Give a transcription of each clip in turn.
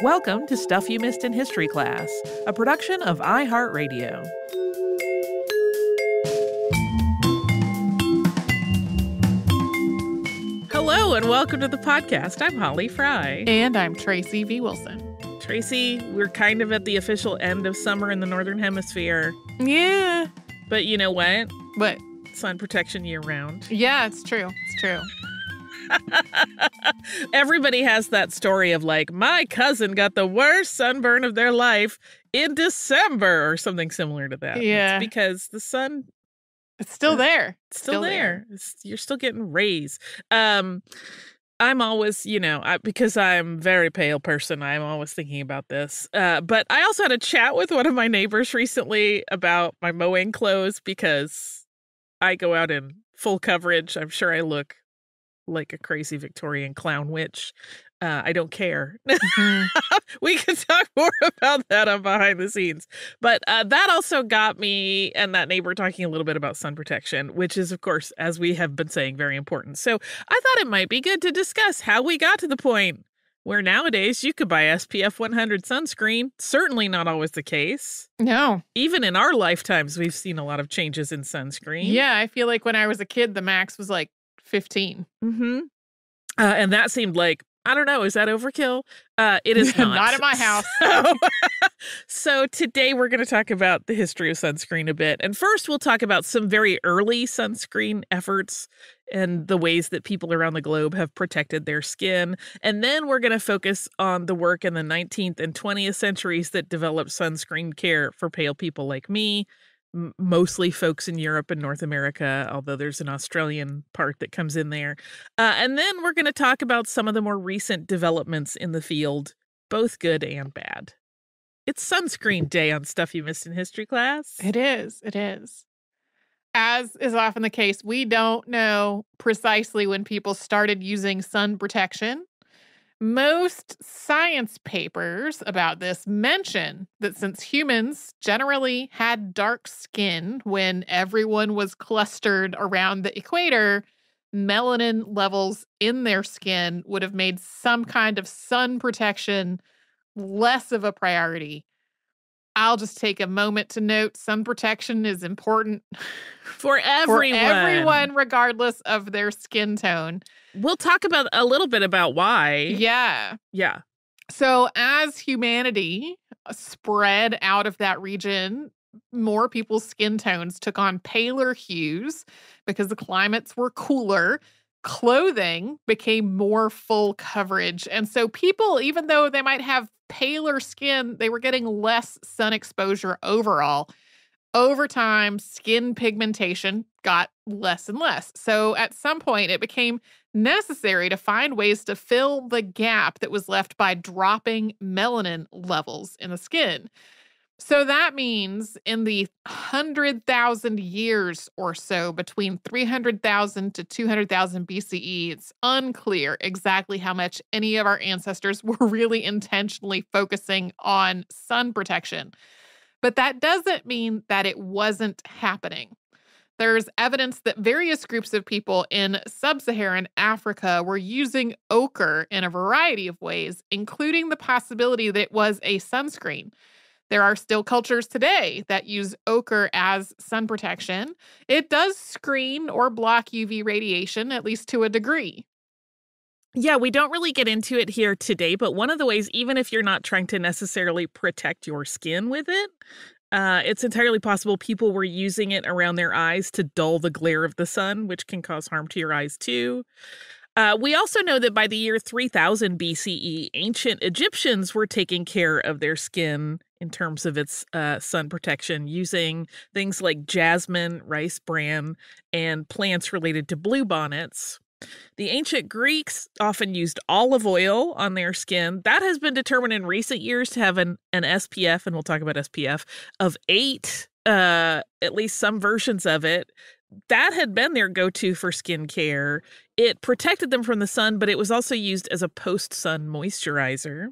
Welcome to Stuff You Missed in History Class, a production of iHeartRadio. Hello and welcome to the podcast. I'm Holly Frey. And I'm Tracy V. Wilson. Tracy, we're kind of at the official end of summer in the Northern Hemisphere. Yeah. But you know what? What? Sun protection year round. Yeah, it's true. It's true. Everybody has that story of like, my cousin got the worst sunburn of their life in December or something similar to that. Yeah. It's because the sun It's still there. it's still, there. It's, you're still getting rays. Um, I'm always, you know, I, because I'm a very pale person, I'm always thinking about this. Uh, but I also had a chat with one of my neighbors recently about my mowing clothes because I go out in full coverage. I'm sure I look like a crazy Victorian clown witch. Uh, I don't care. Mhm. we can talk more about that on behind the scenes. But uh, that also got me and that neighbor talking a little bit about sun protection, which is, of course, as we have been saying, very important. So I thought it might be good to discuss how we got to the point where nowadays you could buy SPF 100 sunscreen. Certainly not always the case. No. Even in our lifetimes, we've seen a lot of changes in sunscreen. Yeah, I feel like when I was a kid, the max was like 15. Mm-hmm. Uh, and that seemed like I don't know. Is that overkill? Uh, it is not. Not at my house. So, so today we're going to talk about the history of sunscreen a bit, and first we'll talk about some very early sunscreen efforts and the ways that people around the globe have protected their skin, and then we're going to focus on the work in the 19th and 20th centuries that developed sunscreen care for pale people like me mostly folks in Europe and North America, although there's an Australian part that comes in there. Uh, and then we're going to talk about some of the more recent developments in the field, both good and bad. It's sunscreen day on Stuff You Missed in History class. It is. It is. As is often the case, we don't know precisely when people started using sun protection. Most science papers about this mention that since humans generally had dark skin when everyone was clustered around the equator, melanin levels in their skin would have made some kind of sun protection less of a priority. I'll just take a moment to note sun protection is important For everyone. for everyone, regardless of their skin tone. We'll talk about a little bit about why. Yeah. Yeah. So, as humanity uh, spread out of that region, more people's skin tones took on paler hues because the climates were cooler. Clothing became more full coverage. And so, people, even though they might have paler skin, they were getting less sun exposure overall. Over time, skin pigmentation got less and less. So, at some point, it became necessary to find ways to fill the gap that was left by dropping melanin levels in the skin. So that means in the 100,000 years or so between 300,000 to 200,000 BCE, it's unclear exactly how much any of our ancestors were really intentionally focusing on sun protection. But that doesn't mean that it wasn't happening. There's evidence that various groups of people in sub Saharan Africa were using ochre in a variety of ways, including the possibility that it was a sunscreen. There are still cultures today that use ochre as sun protection. It does screen or block UV radiation, at least to a degree. Yeah, we don't really get into it here today, but one of the ways, even if you're not trying to necessarily protect your skin with it, uh, it's entirely possible people were using it around their eyes to dull the glare of the sun, which can cause harm to your eyes too. Uh, we also know that by the year 3000 BCE, ancient Egyptians were taking care of their skin in terms of its uh, sun protection using things like jasmine, rice bran, and plants related to bluebonnets. The ancient Greeks often used olive oil on their skin. That has been determined in recent years to have an, an SPF, and we'll talk about SPF, of eight, uh, at least some versions of it. That had been their go to for skincare. It protected them from the sun, but it was also used as a post sun moisturizer.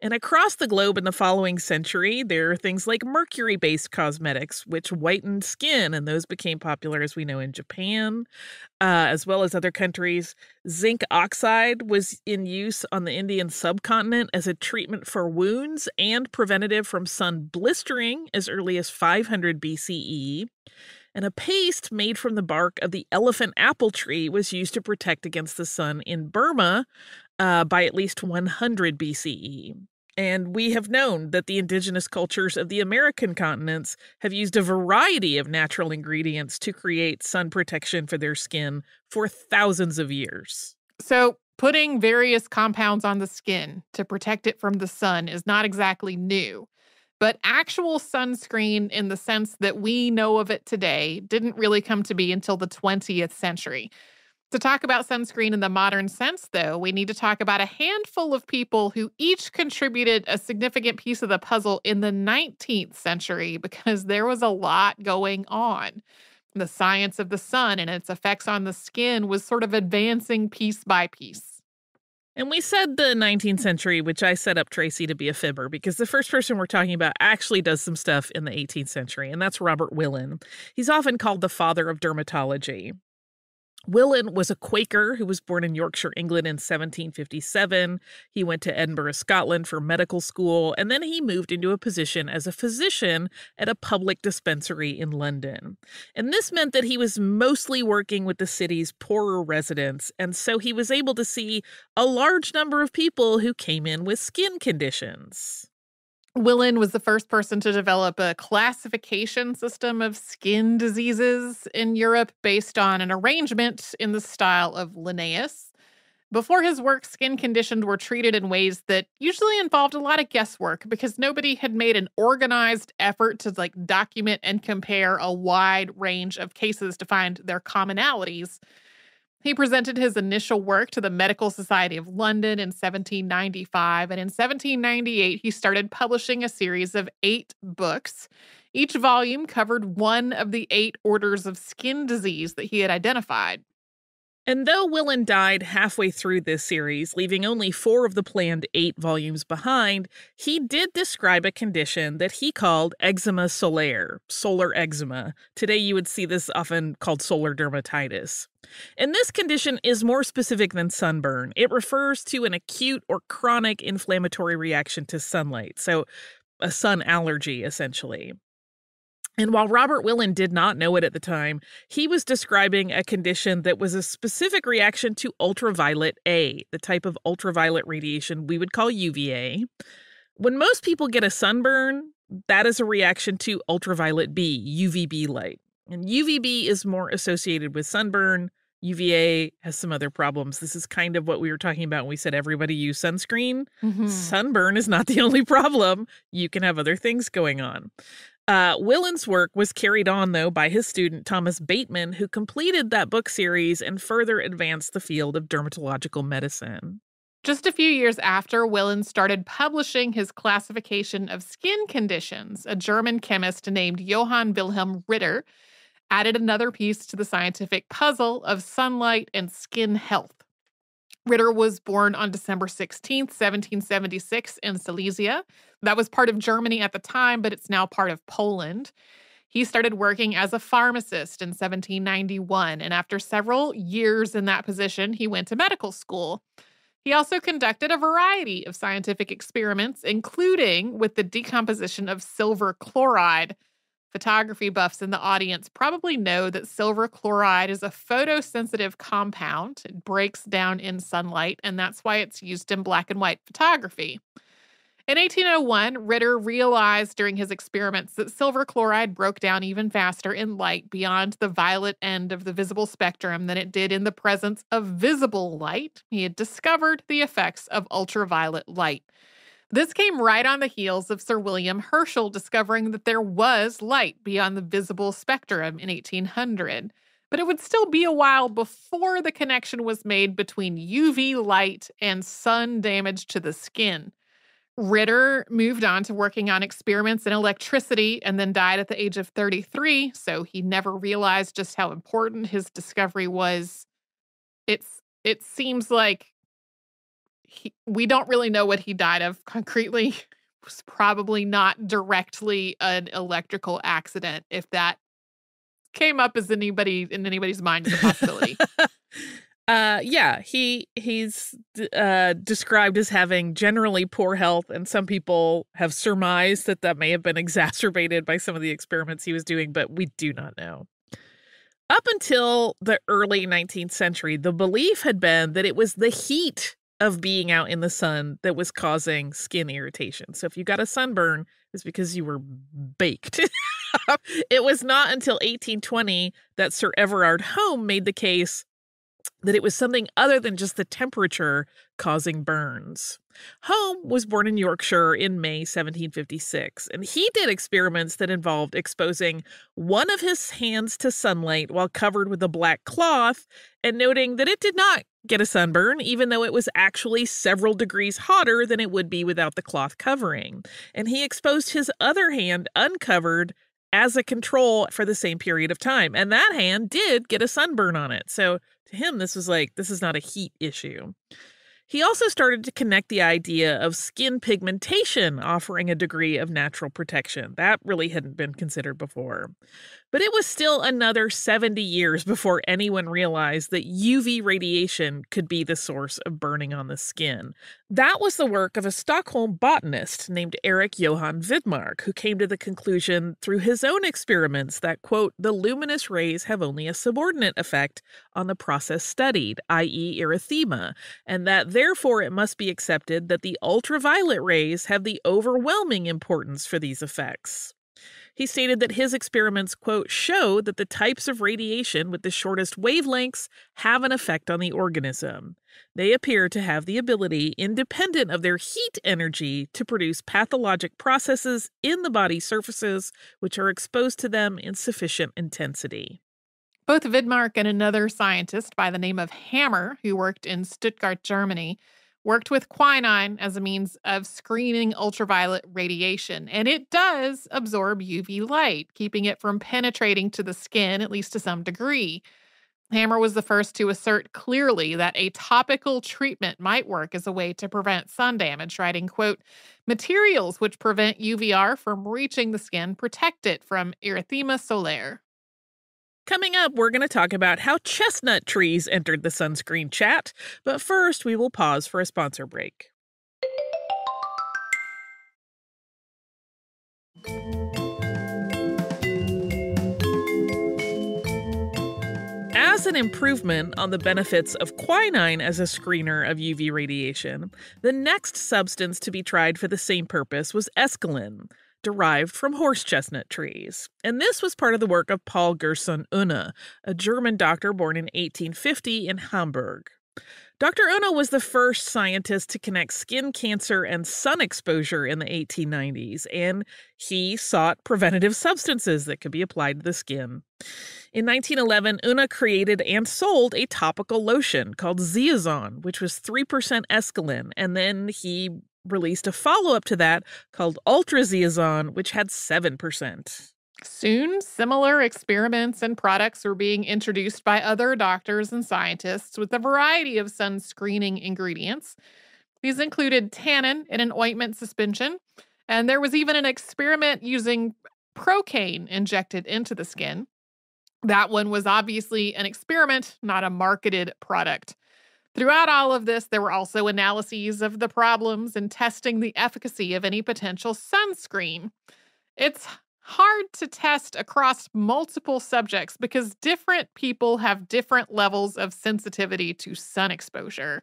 And across the globe in the following century, there are things like mercury based cosmetics, which whitened skin, and those became popular, as we know, in Japan, uh, as well as other countries. Zinc oxide was in use on the Indian subcontinent as a treatment for wounds and preventative from sun blistering as early as 500 BCE. And a paste made from the bark of the elephant apple tree was used to protect against the sun in Burma uh, by at least 100 BCE. And we have known that the indigenous cultures of the American continents have used a variety of natural ingredients to create sun protection for their skin for thousands of years. So, putting various compounds on the skin to protect it from the sun is not exactly new. But actual sunscreen, in the sense that we know of it today, didn't really come to be until the 20th century. To talk about sunscreen in the modern sense, though, we need to talk about a handful of people who each contributed a significant piece of the puzzle in the 19th century because there was a lot going on. The science of the sun and its effects on the skin was sort of advancing piece by piece. And we said the 19th century, which I set up Tracy to be a fibber because the first person we're talking about actually does some stuff in the 18th century, and that's Robert Willan. He's often called the father of dermatology. Willan was a Quaker who was born in Yorkshire, England in 1757. He went to Edinburgh, Scotland for medical school, and then he moved into a position as a physician at a public dispensary in London. And this meant that he was mostly working with the city's poorer residents, and so he was able to see a large number of people who came in with skin conditions. Willan was the first person to develop a classification system of skin diseases in Europe based on an arrangement in the style of Linnaeus. Before his work, skin conditions were treated in ways that usually involved a lot of guesswork because nobody had made an organized effort to like document and compare a wide range of cases to find their commonalities. He presented his initial work to the Medical Society of London in 1795, and in 1798, he started publishing a series of eight books. Each volume covered one of the eight orders of skin disease that he had identified. And though Willan died halfway through this series, leaving only four of the planned eight volumes behind, he did describe a condition that he called eczema solaire, solar eczema. Today, you would see this often called solar dermatitis. And this condition is more specific than sunburn. It refers to an acute or chronic inflammatory reaction to sunlight, so a sun allergy, essentially. And while Robert Willan did not know it at the time, he was describing a condition that was a specific reaction to ultraviolet A, the type of ultraviolet radiation we would call UVA. When most people get a sunburn, that is a reaction to ultraviolet B, UVB light. And UVB is more associated with sunburn. UVA has some other problems. This is kind of what we were talking about when we said everybody use sunscreen. Mm-hmm. Sunburn is not the only problem. You can have other things going on. Uh, Willan's work was carried on, though, by his student Thomas Bateman, who completed that book series and further advanced the field of dermatological medicine. Just a few years after Willen started publishing his classification of skin conditions, a German chemist named Johann Wilhelm Ritter added another piece to the scientific puzzle of sunlight and skin health. Ritter was born on December 16th, 1776, in Silesia. That was part of Germany at the time, but it's now part of Poland. He started working as a pharmacist in 1791, and after several years in that position, he went to medical school. He also conducted a variety of scientific experiments, including with the decomposition of silver chloride, Photography buffs in the audience probably know that silver chloride is a photosensitive compound. It breaks down in sunlight, and that's why it's used in black and white photography. In 1801, Ritter realized during his experiments that silver chloride broke down even faster in light beyond the violet end of the visible spectrum than it did in the presence of visible light. He had discovered the effects of ultraviolet light. This came right on the heels of Sir William Herschel discovering that there was light beyond the visible spectrum in 1800. But it would still be a while before the connection was made between UV light and sun damage to the skin. Ritter moved on to working on experiments in electricity and then died at the age of 33. So he never realized just how important his discovery was. It's it seems like he, we don't really know what he died of concretely. It was probably not directly an electrical accident, if that came up as anybody in anybody's mind as a possibility. Uh, yeah, he he's uh, described as having generally poor health, and some people have surmised that that may have been exacerbated by some of the experiments he was doing, but we do not know. Up until the early 19th century, the belief had been that it was the heat of being out in the sun that was causing skin irritation. So if you got a sunburn, it's because you were baked. it was not until 1820 that Sir Everard Home made the case that it was something other than just the temperature causing burns. Home was born in Yorkshire in May 1756, and he did experiments that involved exposing one of his hands to sunlight while covered with a black cloth and noting that it did not get a sunburn, even though it was actually several degrees hotter than it would be without the cloth covering. And he exposed his other hand uncovered as a control for the same period of time. And that hand did get a sunburn on it. So to him, this was like, this is not a heat issue. He also started to connect the idea of skin pigmentation offering a degree of natural protection. That really hadn't been considered before. But it was still another 70 years before anyone realized that UV radiation could be the source of burning on the skin. That was the work of a Stockholm botanist named Erik Johan Widmark, who came to the conclusion through his own experiments that, quote, the luminous rays have only a subordinate effect on the process studied, i.e., erythema, and that therefore it must be accepted that the ultraviolet rays have the overwhelming importance for these effects. He stated that his experiments, quote, show that the types of radiation with the shortest wavelengths have an effect on the organism. They appear to have the ability, independent of their heat energy, to produce pathologic processes in the body surfaces which are exposed to them in sufficient intensity. Both Widmark and another scientist by the name of Hammer, who worked in Stuttgart, Germany, worked with quinine as a means of screening ultraviolet radiation, and it does absorb UV light, keeping it from penetrating to the skin, at least to some degree. Hammer was the first to assert clearly that a topical treatment might work as a way to prevent sun damage, writing, quote, materials which prevent UVR from reaching the skin protect it from erythema solaire. Coming up, we're going to talk about how chestnut trees entered the sunscreen chat, but first we will pause for a sponsor break. As an improvement on the benefits of quinine as a screener of UV radiation, the next substance to be tried for the same purpose was esculin derived from horse chestnut trees. And this was part of the work of Paul Gerson Unna, a German doctor born in 1850 in Hamburg. Dr. Unna was the first scientist to connect skin cancer and sun exposure in the 1890s, and he sought preventative substances that could be applied to the skin. In 1911, Unna created and sold a topical lotion called Zeozon, which was 3% esculin, and then he released a follow up to that called Ultrazeozon, which had 7%. Soon, similar experiments and products were being introduced by other doctors and scientists with a variety of sun screening ingredients. These included tannin in an ointment suspension, and there was even an experiment using procaine injected into the skin. That one was obviously an experiment, not a marketed product. Throughout all of this, there were also analyses of the problems and testing the efficacy of any potential sunscreen. It's hard to test across multiple subjects because different people have different levels of sensitivity to sun exposure.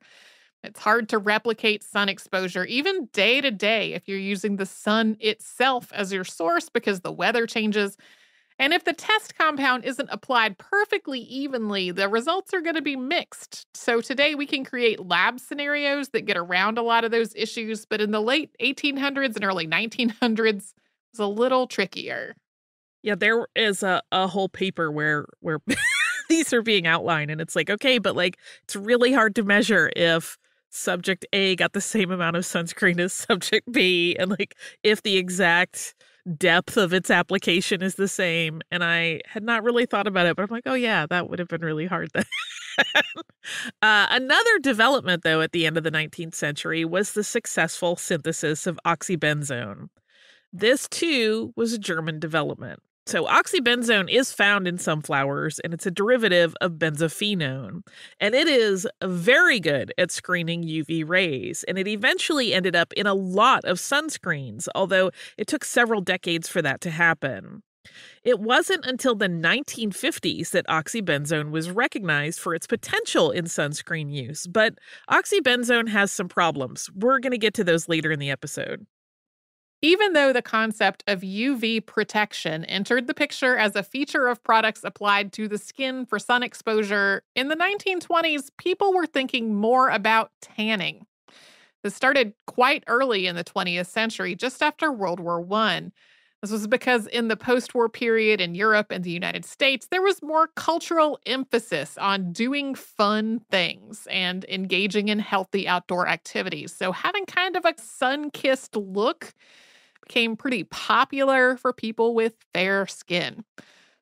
It's hard to replicate sun exposure, even day to day, if you're using the sun itself as your source because the weather changes and if the test compound isn't applied perfectly evenly, the results are going to be mixed. So today we can create lab scenarios that get around a lot of those issues, but in the late 1800s and early 1900s, it's a little trickier. Yeah, there is a, a whole paper where where these are being outlined and it's like, okay, but like it's really hard to measure if subject A got the same amount of sunscreen as subject B, and like if the exact depth of its application is the same. And I had not really thought about it, but I'm like, oh, yeah, that would have been really hard then. uh, another development, though, at the end of the 19th century was the successful synthesis of oxybenzone. This, too, was a German development. So, oxybenzone is found in some flowers, and it's a derivative of benzophenone. And it is very good at screening UV rays. And it eventually ended up in a lot of sunscreens, although it took several decades for that to happen. It wasn't until the 1950s that oxybenzone was recognized for its potential in sunscreen use, but oxybenzone has some problems. We're going to get to those later in the episode. Even though the concept of UV protection entered the picture as a feature of products applied to the skin for sun exposure, in the 1920s, people were thinking more about tanning. This started quite early in the 20th century, just after World War I. This was because in the post war period in Europe and the United States, there was more cultural emphasis on doing fun things and engaging in healthy outdoor activities. So, having kind of a sun kissed look became pretty popular for people with fair skin.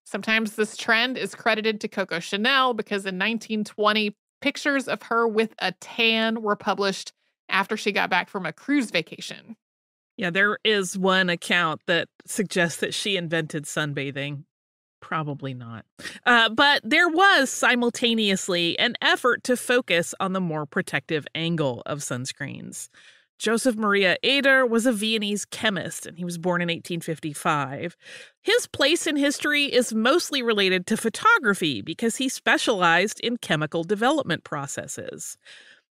Sometimes this trend is credited to Coco Chanel because in 1920, pictures of her with a tan were published after she got back from a cruise vacation. Yeah, there is one account that suggests that she invented sunbathing. Probably not. Uh, but there was simultaneously an effort to focus on the more protective angle of sunscreens. Joseph Maria Eder was a Viennese chemist, and he was born in 1855. His place in history is mostly related to photography because he specialized in chemical development processes.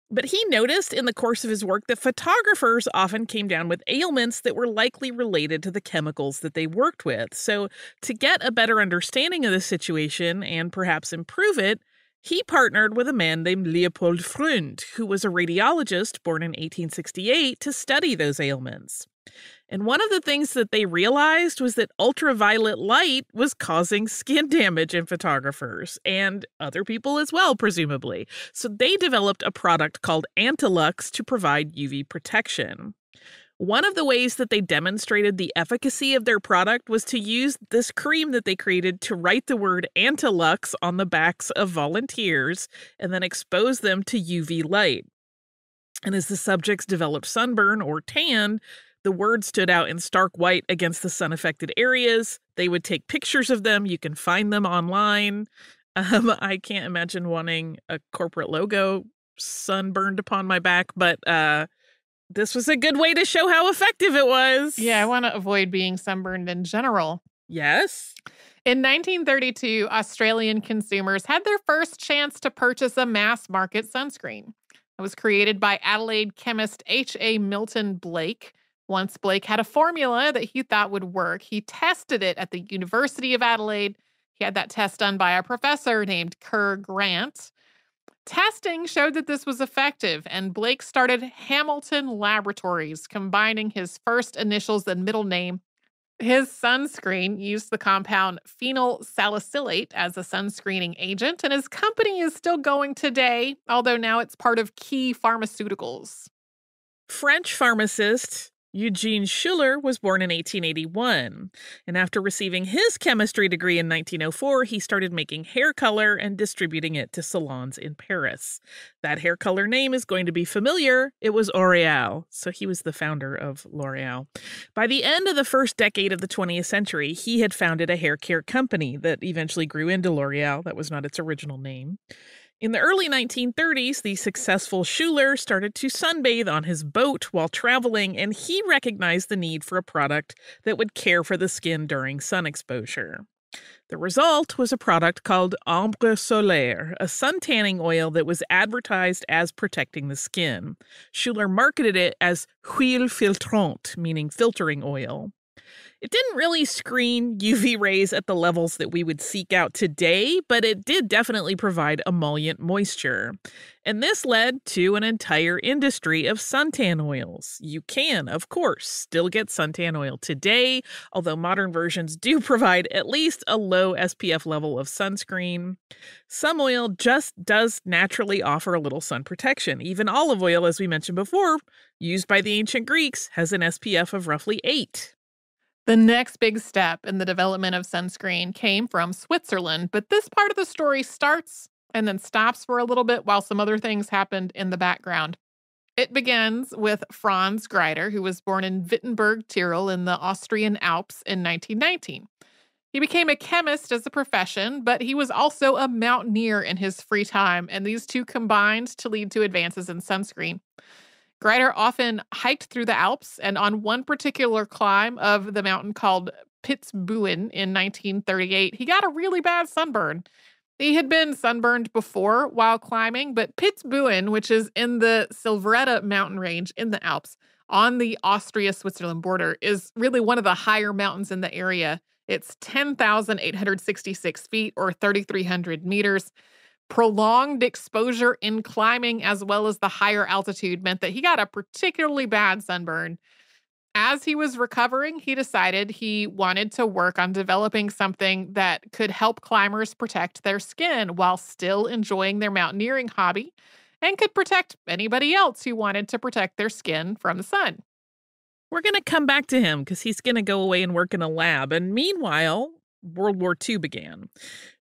But he noticed in the course of his work that photographers often came down with ailments that were likely related to the chemicals that they worked with. So, to get a better understanding of the situation and perhaps improve it, he partnered with a man named Leopold Freund, who was a radiologist born in 1868 to study those ailments. And one of the things that they realized was that ultraviolet light was causing skin damage in photographers and other people as well, presumably. So they developed a product called Antilux to provide UV protection. One of the ways that they demonstrated the efficacy of their product was to use this cream that they created to write the word Antilux on the backs of volunteers and then expose them to UV light. And as the subjects developed sunburn or tan, the word stood out in stark white against the sun affected areas. They would take pictures of them. You can find them online. Um, I can't imagine wanting a corporate logo sunburned upon my back, but uh, this was a good way to show how effective it was. Yeah, I want to avoid being sunburned in general. Yes. In 1932, Australian consumers had their first chance to purchase a mass market sunscreen. It was created by Adelaide chemist H.A. Milton Blake. Once Blake had a formula that he thought would work, he tested it at the University of Adelaide. He had that test done by a professor named Kerr Grant. Testing showed that this was effective, and Blake started Hamilton Laboratories, combining his first initials and middle name. His sunscreen used the compound phenyl salicylate as a sunscreening agent, and his company is still going today, although now it's part of Key Pharmaceuticals. French pharmacist Eugene Schueller was born in 1881, and after receiving his chemistry degree in 1904, he started making hair color and distributing it to salons in Paris. That hair color name is going to be familiar. It was L'Oreal, so he was the founder of L'Oreal. By the end of the first decade of the 20th century, he had founded a hair care company that eventually grew into L'Oreal. That was not its original name. In the early 1930s, the successful Schueller started to sunbathe on his boat while traveling, and he recognized the need for a product that would care for the skin during sun exposure. The result was a product called Ambre Solaire, a sun tanning oil that was advertised as protecting the skin. Schueller marketed it as huile filtrante, meaning filtering oil. It didn't really screen UV rays at the levels that we would seek out today, but it did definitely provide emollient moisture. And this led to an entire industry of suntan oils. You can, of course, still get suntan oil today, although modern versions do provide at least a low SPF level of sunscreen. Some oil just does naturally offer a little sun protection. Even olive oil, as we mentioned before, used by the ancient Greeks, has an SPF of roughly 8. The next big step in the development of sunscreen came from Switzerland, but this part of the story starts and then stops for a little bit while some other things happened in the background. It begins with Franz Greiter, who was born in Wittenberg, Tyrol, in the Austrian Alps in 1919. He became a chemist as a profession, but he was also a mountaineer in his free time, and these two combined to lead to advances in sunscreen. Greiter often hiked through the Alps, and on one particular climb of the mountain called Piz Buin in 1938, he got a really bad sunburn. He had been sunburned before while climbing, but Piz Buin, which is in the Silvretta mountain range in the Alps on the Austria Switzerland border, is really one of the higher mountains in the area. It's 10,866 feet or 3,300 meters prolonged exposure in climbing as well as the higher altitude meant that he got a particularly bad sunburn. As he was recovering, he decided he wanted to work on developing something that could help climbers protect their skin while still enjoying their mountaineering hobby and could protect anybody else who wanted to protect their skin from the sun. We're going to come back to him because he's going to go away and work in a lab. And meanwhile, World War II began.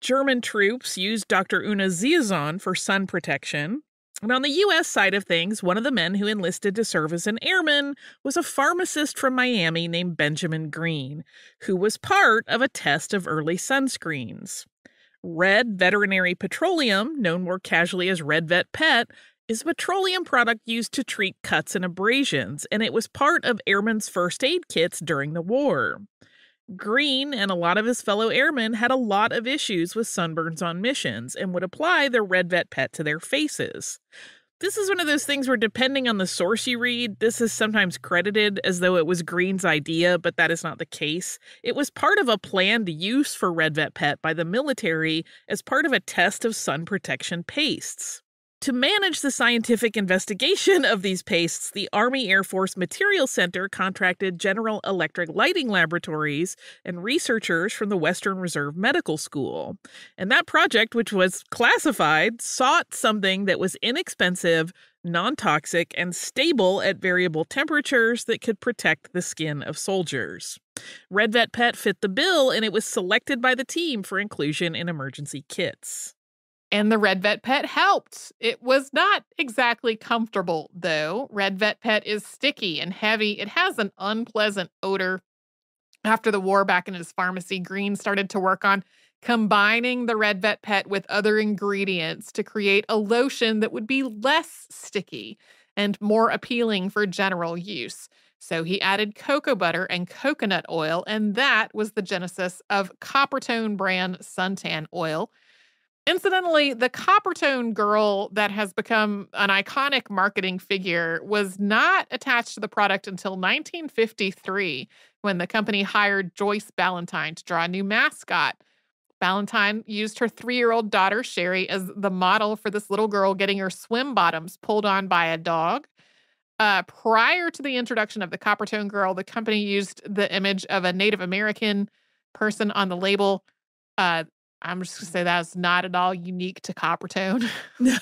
German troops used Dr. Unna Zeozon for sun protection. And on the U.S. side of things, one of the men who enlisted to serve as an airman was a pharmacist from Miami named Benjamin Green, who was part of a test of early sunscreens. Red veterinary petroleum, known more casually as Red Vet Pet, is a petroleum product used to treat cuts and abrasions, and it was part of airmen's first aid kits during the war. Green and a lot of his fellow airmen had a lot of issues with sunburns on missions and would apply their Red Vet Pet to their faces. This is one of those things where, depending on the source you read, this is sometimes credited as though it was Green's idea, but that is not the case. It was part of a planned use for Red Vet Pet by the military as part of a test of sun protection pastes. To manage the scientific investigation of these pastes, the Army Air Force Material Center contracted General Electric Lighting Laboratories and researchers from the Western Reserve Medical School. And that project, which was classified, sought something that was inexpensive, non toxic, and stable at variable temperatures that could protect the skin of soldiers. Red Vet Pet fit the bill, and it was selected by the team for inclusion in emergency kits. And the Red Vet Pet helped. It was not exactly comfortable, though. Red Vet Pet is sticky and heavy. It has an unpleasant odor. After the war, back in his pharmacy, Green started to work on combining the Red Vet Pet with other ingredients to create a lotion that would be less sticky and more appealing for general use. So he added cocoa butter and coconut oil, and that was the genesis of Coppertone brand suntan oil Incidentally, the Coppertone girl that has become an iconic marketing figure was not attached to the product until 1953 when the company hired Joyce Ballantyne to draw a new mascot. Ballantyne used her three year old daughter, Sherry, as the model for this little girl getting her swim bottoms pulled on by a dog. Uh, prior to the introduction of the Coppertone girl, the company used the image of a Native American person on the label. Uh, I'm just gonna say that's not at all unique to Coppertone.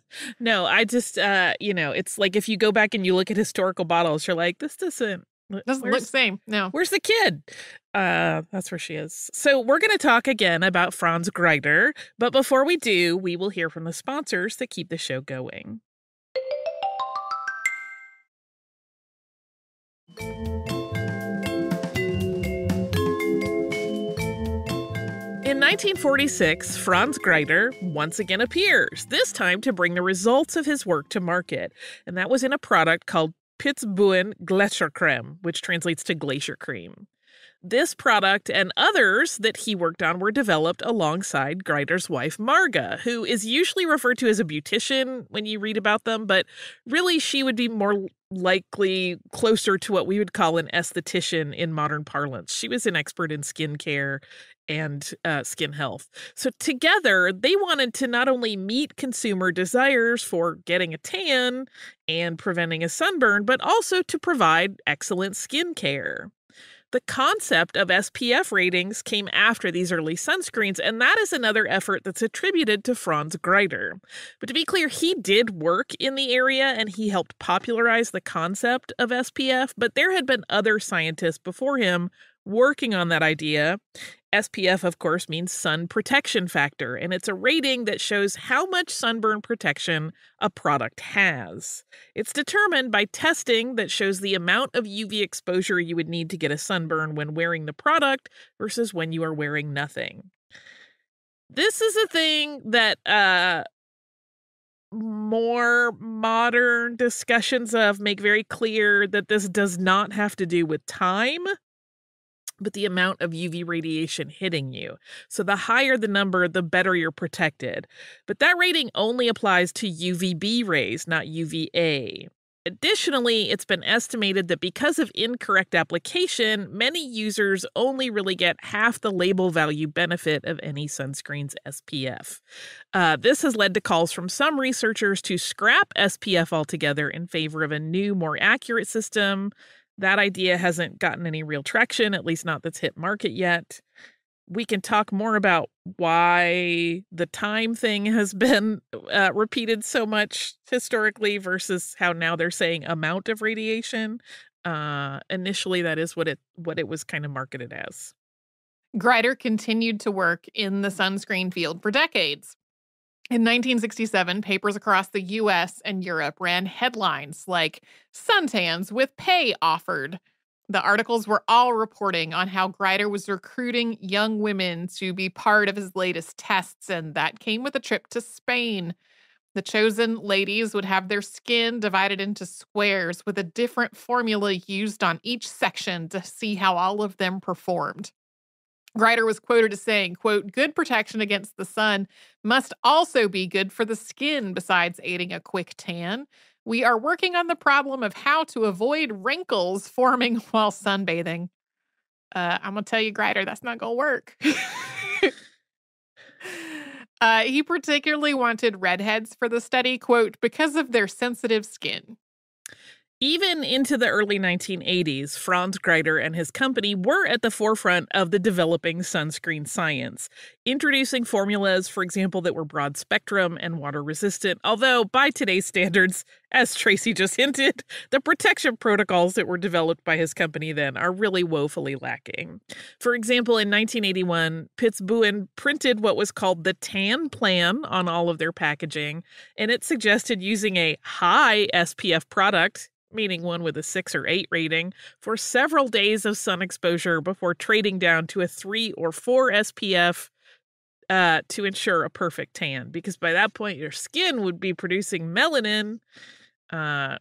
no, I just uh, you know, it's like if you go back and you look at historical bottles, you're like, this doesn't doesn't look the same. No. Where's the kid? Uh, that's where she is. So we're going to talk again about Franz Greiter, but before we do, we will hear from the sponsors that keep the show going. 1946, Franz Greiter once again appears, this time to bring the results of his work to market, and that was in a product called Piz Buin Gletschercreme, which translates to glacier cream. This product and others that he worked on were developed alongside Greiter's wife, Marga, who is usually referred to as a beautician when you read about them, but really she would be more likely closer to what we would call an esthetician in modern parlance. She was an expert in skincare and uh, skin health. So, together, they wanted to not only meet consumer desires for getting a tan and preventing a sunburn, but also to provide excellent skincare. The concept of SPF ratings came after these early sunscreens, and that is another effort that's attributed to Franz Greiter. But to be clear, he did work in the area and he helped popularize the concept of SPF, but there had been other scientists before him working on that idea. SPF, of course, means sun protection factor, and it's a rating that shows how much sunburn protection a product has. It's determined by testing that shows the amount of UV exposure you would need to get a sunburn when wearing the product versus when you are wearing nothing. This is a thing that uh, more modern discussions of make very clear that this does not have to do with time but the amount of UV radiation hitting you. So the higher the number, the better you're protected. But that rating only applies to UVB rays, not UVA. Additionally, it's been estimated that because of incorrect application, many users only really get half the label value benefit of any sunscreen's SPF. Uh, this has led to calls from some researchers to scrap SPF altogether in favor of a new, more accurate system that idea hasn't gotten any real traction, at least not that's hit market yet. We can talk more about why the time thing has been uh, repeated so much historically versus how now they're saying amount of radiation. Uh, initially, that is what it what it was kind of marketed as. Greiter continued to work in the sunscreen field for decades. In 1967, papers across the US and Europe ran headlines like Suntans with Pay Offered. The articles were all reporting on how Greiter was recruiting young women to be part of his latest tests, and that came with a trip to Spain. The chosen ladies would have their skin divided into squares with a different formula used on each section to see how all of them performed. Greiter was quoted as saying, quote, good protection against the sun must also be good for the skin besides aiding a quick tan. We are working on the problem of how to avoid wrinkles forming while sunbathing. Uh, I'm going to tell you, Greiter, that's not going to work. uh, he particularly wanted redheads for the study, quote, because of their sensitive skin. Even into the early 1980s, Franz Greiter and his company were at the forefront of the developing sunscreen science, introducing formulas, for example, that were broad spectrum and water resistant. Although, by today's standards, as Tracy just hinted, the protection protocols that were developed by his company then are really woefully lacking. For example, in 1981, Piz Buin printed what was called the TAN plan on all of their packaging, and it suggested using a high SPF product meaning one with a six or eight rating, for several days of sun exposure before trading down to a three or four SPF uh, to ensure a perfect tan. Because by that point, your skin would be producing melanin. Uh,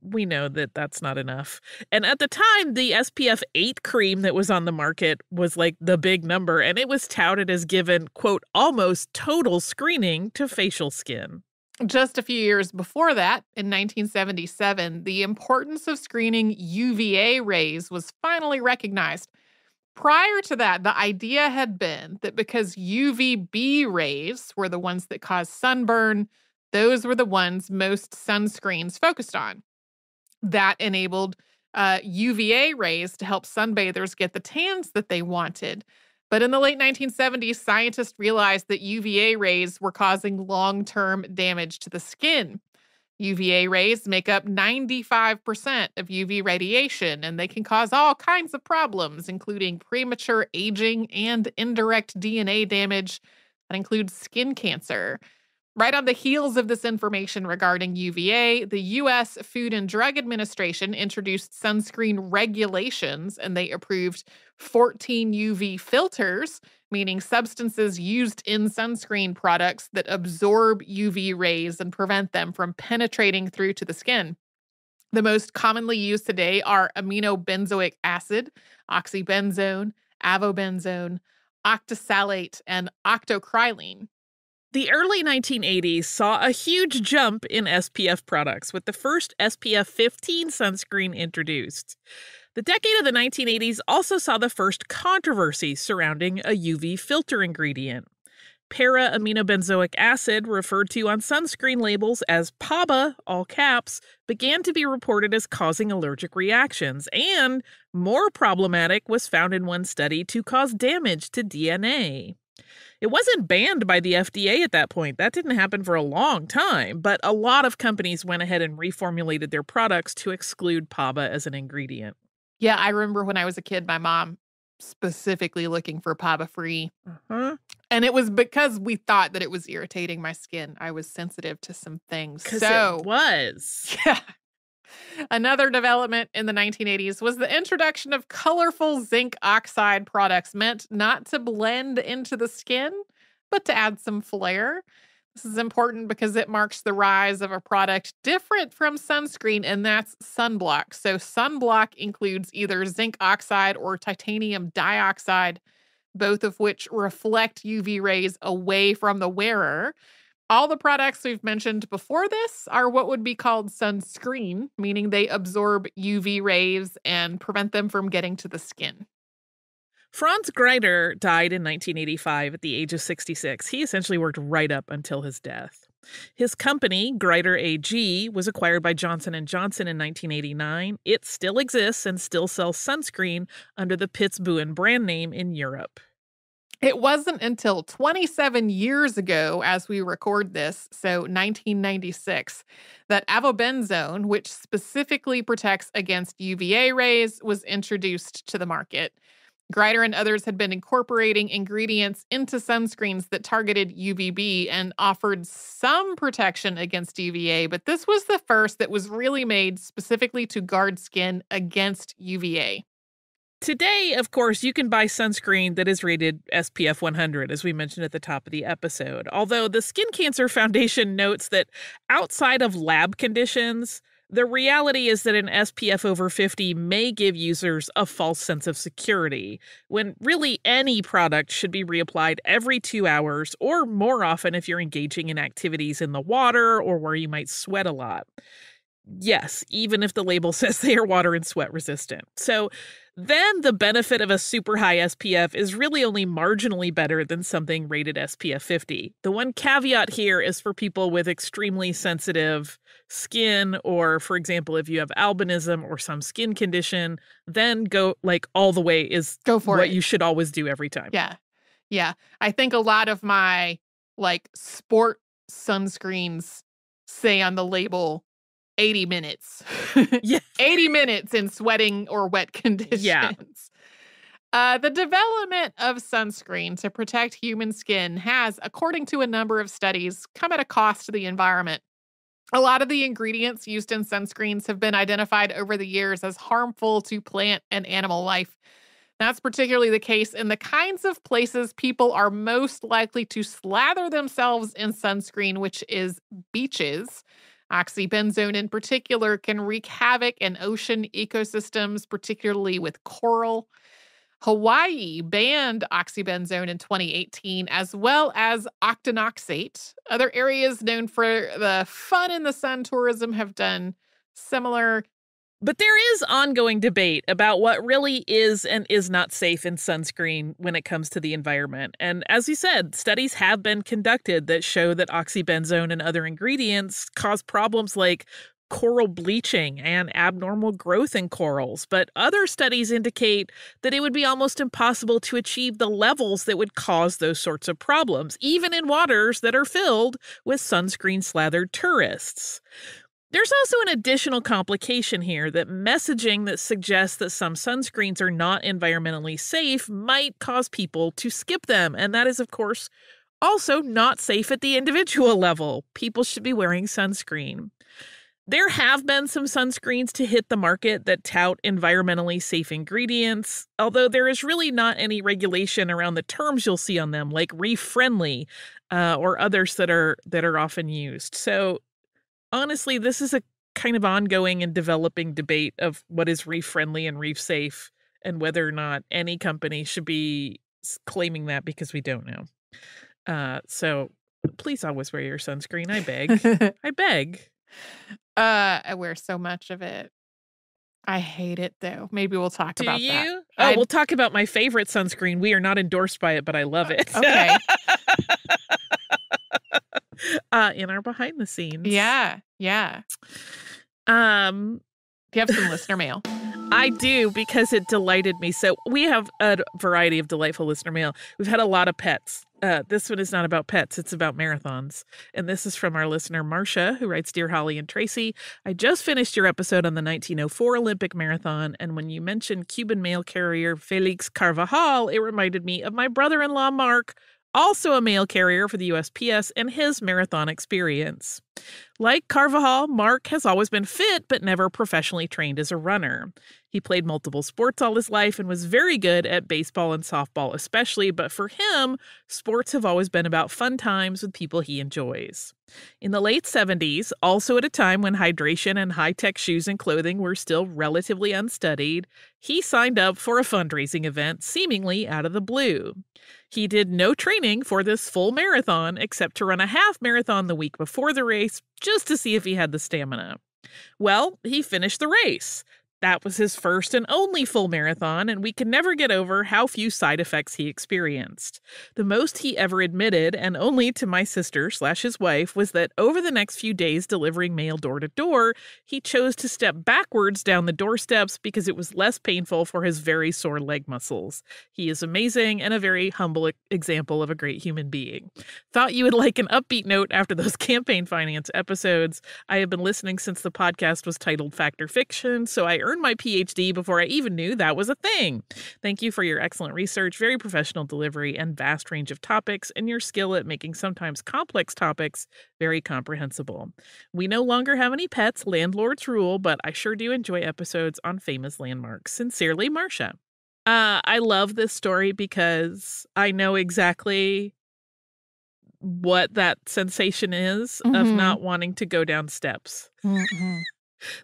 we know that that's not enough. And at the time, the SPF 8 cream that was on the market was like the big number, and it was touted as given, quote, almost total screening to facial skin. Just a few years before that, in 1977, the importance of screening UVA rays was finally recognized. Prior to that, the idea had been that because UVB rays were the ones that cause sunburn, those were the ones most sunscreens focused on. That enabled uh, UVA rays to help sunbathers get the tans that they wanted. But in the late 1970s, scientists realized that UVA rays were causing long term damage to the skin. UVA rays make up 95% of UV radiation, and they can cause all kinds of problems, including premature aging and indirect DNA damage that includes skin cancer. Right on the heels of this information regarding UVA, the US Food and Drug Administration introduced sunscreen regulations and they approved 14 UV filters, meaning substances used in sunscreen products that absorb UV rays and prevent them from penetrating through to the skin. The most commonly used today are aminobenzoic acid, oxybenzone, avobenzone, octisalate, and octocrylene. The early 1980s saw a huge jump in SPF products with the first SPF 15 sunscreen introduced. The decade of the 1980s also saw the first controversy surrounding a UV filter ingredient. Para aminobenzoic acid, referred to on sunscreen labels as PABA, all caps, began to be reported as causing allergic reactions, and more problematic was found in one study to cause damage to DNA. It wasn't banned by the FDA at that point. That didn't happen for a long time, but a lot of companies went ahead and reformulated their products to exclude PABA as an ingredient. Yeah, I remember when I was a kid, my mom specifically looking for PABA free. Uh-huh. And it was because we thought that it was irritating my skin. I was sensitive to some things. So, it was. yeah. Another development in the 1980s was the introduction of colorful zinc oxide products meant not to blend into the skin, but to add some flair. This is important because it marks the rise of a product different from sunscreen, and that's sunblock. So, sunblock includes either zinc oxide or titanium dioxide, both of which reflect UV rays away from the wearer. All the products we've mentioned before this are what would be called sunscreen, meaning they absorb UV rays and prevent them from getting to the skin. Franz Greiter died in 1985 at the age of 66. He essentially worked right up until his death. His company, Greiter AG, was acquired by Johnson & Johnson in 1989. It still exists and still sells sunscreen under the Piz Buin brand name in Europe. It wasn't until 27 years ago, as we record this, so 1996, that avobenzone, which specifically protects against UVA rays, was introduced to the market. Greiter and others had been incorporating ingredients into sunscreens that targeted UVB and offered some protection against UVA, but this was the first that was really made specifically to guard skin against UVA. Today, of course, you can buy sunscreen that is rated SPF 100, as we mentioned at the top of the episode. Although the Skin Cancer Foundation notes that outside of lab conditions, the reality is that an SPF over 50 may give users a false sense of security, when really any product should be reapplied every two hours or more often if you're engaging in activities in the water or where you might sweat a lot. Yes, even if the label says they are water and sweat resistant. So then the benefit of a super high SPF is really only marginally better than something rated SPF 50. The one caveat here is for people with extremely sensitive skin, or for example, if you have albinism or some skin condition, then go like all the way is Go for what it. you should always do every time. Yeah. Yeah. I think a lot of my like sport sunscreens say on the label 80 minutes. Yeah. 80 minutes in sweating or wet conditions. Uh, the development of sunscreen to protect human skin has, according to a number of studies, come at a cost to the environment. A lot of the ingredients used in sunscreens have been identified over the years as harmful to plant and animal life. That's particularly the case in the kinds of places people are most likely to slather themselves in sunscreen, which is beaches. Oxybenzone, in particular, can wreak havoc in ocean ecosystems, particularly with coral. Hawaii banned oxybenzone in 2018, as well as octinoxate. Other areas known for the fun in the sun tourism have done similar. But there is ongoing debate about what really is and is not safe in sunscreen when it comes to the environment. And as you said, studies have been conducted that show that oxybenzone and other ingredients cause problems like coral bleaching and abnormal growth in corals. But other studies indicate that it would be almost impossible to achieve the levels that would cause those sorts of problems, even in waters that are filled with sunscreen slathered tourists. There's also an additional complication here that messaging that suggests that some sunscreens are not environmentally safe might cause people to skip them. And that is, of course, also not safe at the individual level. People should be wearing sunscreen. There have been some sunscreens to hit the market that tout environmentally safe ingredients, although there is really not any regulation around the terms you'll see on them, like reef friendly uh, or others that are that are often used. So honestly, this is a kind of ongoing and developing debate of what is reef friendly and reef safe and whether or not any company should be claiming that because we don't know. Uh, so Please always wear your sunscreen. I beg. I beg. Uh, I wear so much of it. I hate it though. Maybe we'll talk Do about you? that. Oh, I- we'll talk about my favorite sunscreen. We are not endorsed by it, but I love it. Okay. uh, in our behind the scenes. Yeah, yeah. Um, Do you have some listener mail? I do because it delighted me. So we have a variety of delightful listener mail. We've had a lot of pets. Uh, this one is not about pets, it's about marathons. And this is from our listener, Marcia, who writes Dear Holly and Tracy. I just finished your episode on the 1904 Olympic Marathon. And when you mentioned Cuban mail carrier Felix Carvajal, it reminded me of my brother in law, Mark, also a mail carrier for the USPS, and his marathon experience. Like Carvajal, Mark has always been fit, but never professionally trained as a runner. He played multiple sports all his life and was very good at baseball and softball, especially, but for him, sports have always been about fun times with people he enjoys. In the late 70s, also at a time when hydration and high tech shoes and clothing were still relatively unstudied, he signed up for a fundraising event seemingly out of the blue. He did no training for this full marathon except to run a half marathon the week before the race just to see if he had the stamina. Well, he finished the race. That was his first and only full marathon, and we can never get over how few side effects he experienced. The most he ever admitted, and only to my sister slash his wife, was that over the next few days delivering mail door to door, he chose to step backwards down the doorsteps because it was less painful for his very sore leg muscles. He is amazing and a very humble example of a great human being. Thought you would like an upbeat note after those campaign finance episodes. I have been listening since the podcast was titled Factor Fiction, so I earned my PhD before I even knew that was a thing. Thank you for your excellent research, very professional delivery, and vast range of topics, and your skill at making sometimes complex topics very comprehensible. We no longer have any pets, landlords rule, but I sure do enjoy episodes on famous landmarks. Sincerely, Marcia. Uh, I love this story because I know exactly what that sensation is of Mhm. not wanting to go down steps. Mhm.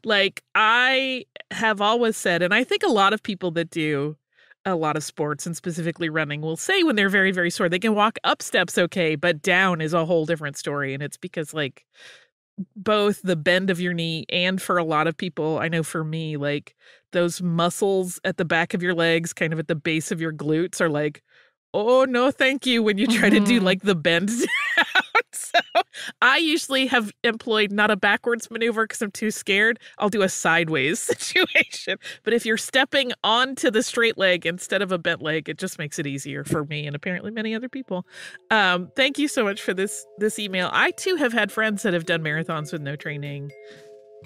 Like, I have always said, and I think a lot of people that do a lot of sports and specifically running will say when they're very, very sore, they can walk up steps okay, but down is a whole different story. And it's because, like, both the bend of your knee and for a lot of people, I know for me, like those muscles at the back of your legs, kind of at the base of your glutes, are like, oh no, thank you, when you try to do Mhm. like the bend down. So I usually have employed not a backwards maneuver because I'm too scared. I'll do a sideways situation. But if you're stepping onto the straight leg instead of a bent leg, it just makes it easier for me and apparently many other people. Um, thank you so much for this this email. I too have had friends that have done marathons with no training.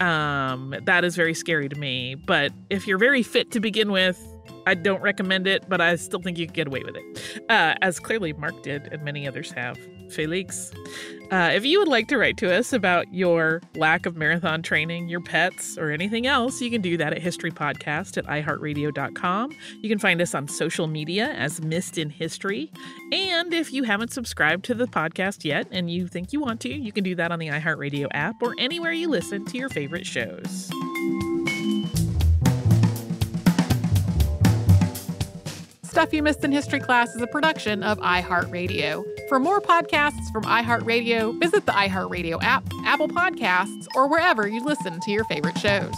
Um, that is very scary to me. But if you're very fit to begin with, I don't recommend it, but I still think you can get away with it. Uh, as clearly Mark did and many others have. Felix. Uh, if you would like to write to us about your lack of marathon training, your pets, or anything else, you can do that at historypodcast at iheartradio.com. You can find us on social media as Missed in History. And if you haven't subscribed to the podcast yet and you think you want to, you can do that on the iHeartRadio app or anywhere you listen to your favorite shows. Stuff You Missed in History Class is a production of iHeartRadio. For more podcasts from iHeartRadio, visit the iHeartRadio app, Apple Podcasts, or wherever you listen to your favorite shows.